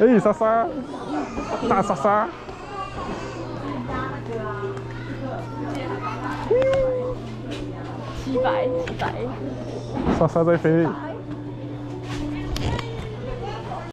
哎，莎莎，大莎莎，七百，七百。莎莎在飞。